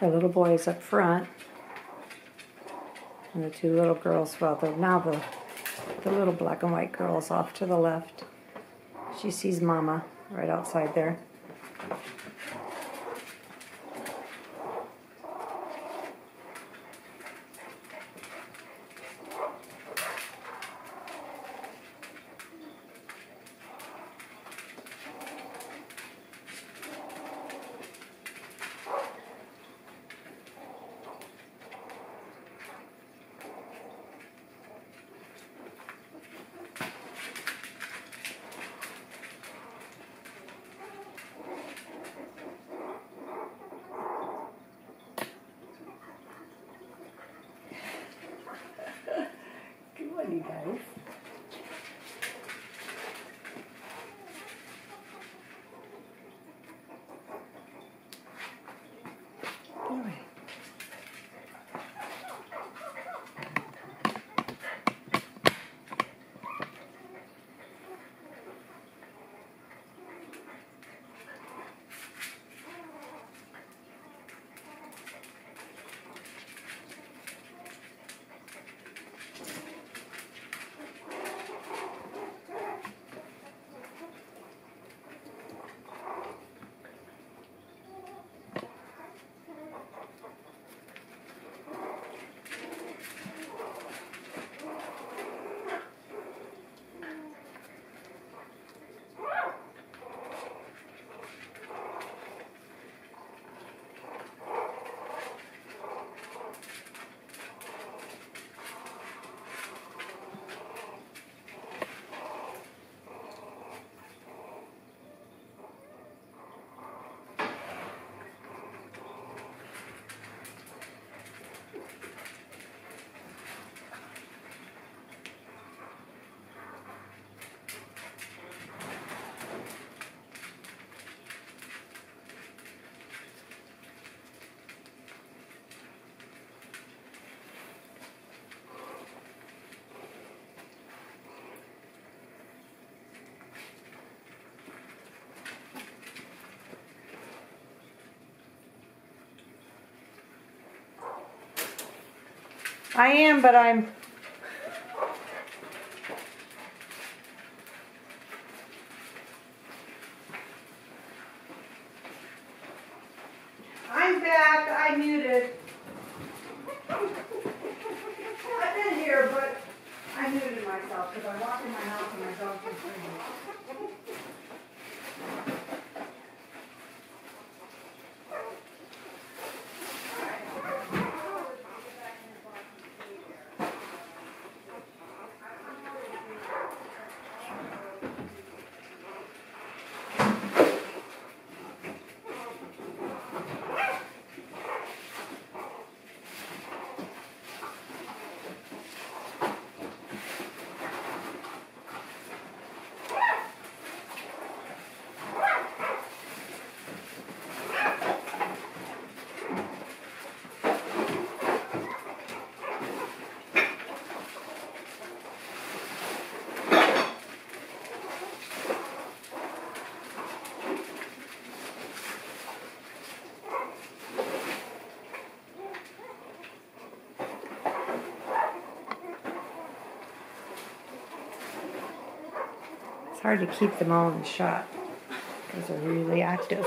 The little boys up front. And the two little girls, well, the, now the, the little black and white girls off to the left. She sees Mama right outside there. I am, but I'm. I'm back. I muted. I've been here, but I muted myself because I walk in my house and my dog is screaming. It's hard to keep them all in shot because they're really active.